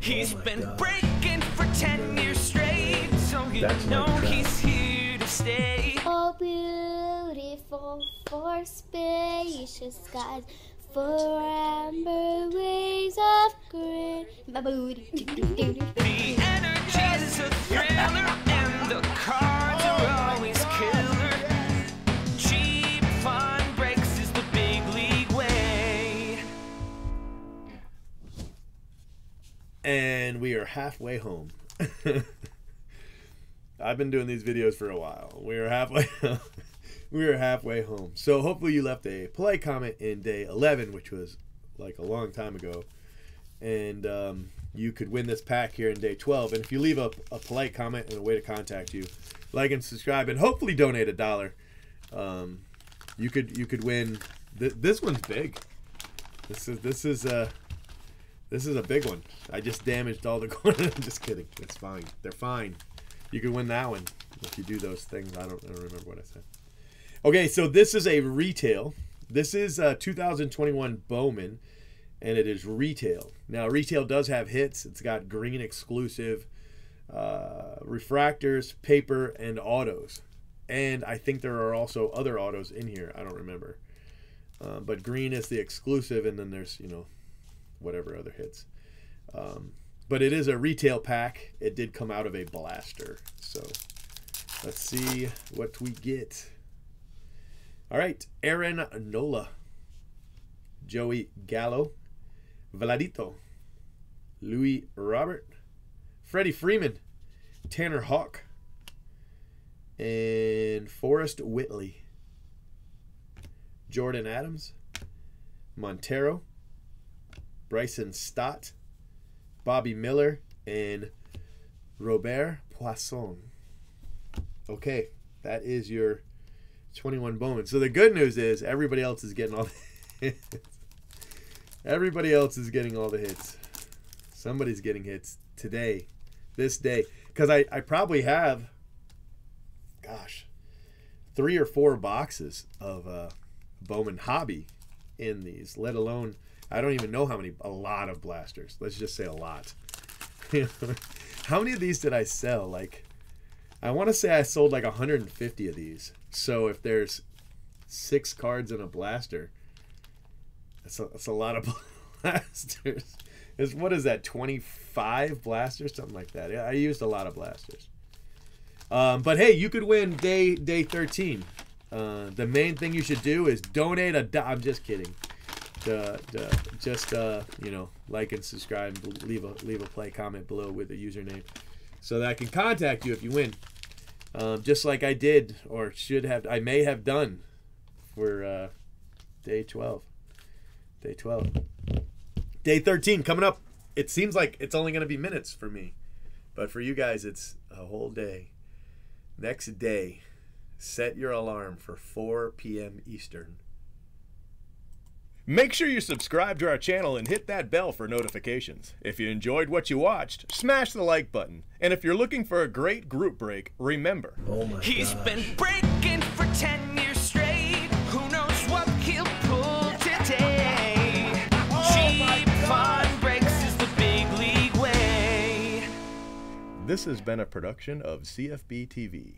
He's Oh been gosh. breaking for 10 years straight, so you That's know he's here to stay. Oh, beautiful for spacious skies, for amber waves of green. My booty. The energy's a thriller, And we are halfway home. I've been doing these videos for a while. We are halfway we are halfway home. So hopefully you left a polite comment in day 11, which was like a long time ago. And um, you could win this pack here in day 12. And if you leave a, a polite comment and a way to contact you, like and subscribe, and hopefully donate a dollar, um, you could you could win. Th- this one's big. This is this is uh this is a big one. I just damaged all the corners. I'm just kidding. It's fine. They're fine. You can win that one if you do those things. I don't, I don't remember what I said. Okay, so this is a retail. This is a 2021 Bowman, and it is retail. Now, retail does have hits. It's got green exclusive, uh, refractors, paper, and autos. And I think there are also other autos in here. I don't remember. Uh, but green is the exclusive, and then there's, you know, whatever other hits. Um, but it is a retail pack. It did come out of a blaster. So let's see what we get. All right, Aaron Nola, Joey Gallo, Vladito, Luis Robert, Freddie Freeman, Tanner Houck, and Forrest Whitley, Jordan Adams, Montero, Bryson Stott, Bobby Miller, and Robert Puason. Okay, that is your 21 Bowman. So the good news is everybody else is getting all the hits. Everybody else is getting all the hits. Somebody's getting hits today, this day. Because I, I probably have, gosh, three or four boxes of uh, Bowman Hobby in these, let alone, I don't even know how many, a lot of blasters. Let's just say a lot. how many of these did I sell? Like, I want to say I sold like 150 of these. So if there's six cards in a blaster, that's a, that's a lot of blasters. Is what is that? 25 blasters, something like that. I used a lot of blasters. Um, but hey, you could win day day 13. Uh, the main thing you should do is donate a. I'm just kidding. The, the, just uh, you know, like and subscribe. and Leave a leave a play comment below with a username, so that I can contact you if you win. Um, just like I did or should have, I may have done for uh, day 12. Day 12. Day 13 coming up. It seems like it's only going to be minutes for me, but for you guys, it's a whole day. Next day, set your alarm for 4 p.m. Eastern. Make sure you subscribe to our channel and hit that bell for notifications. If you enjoyed what you watched, smash the like button. And if you're looking for a great group break, remember, Oh my He's gosh. been breaking for 10 years straight. Who knows what he'll pull today? Oh Cheap fun breaks is the big league way. this has been a production of CFB TV.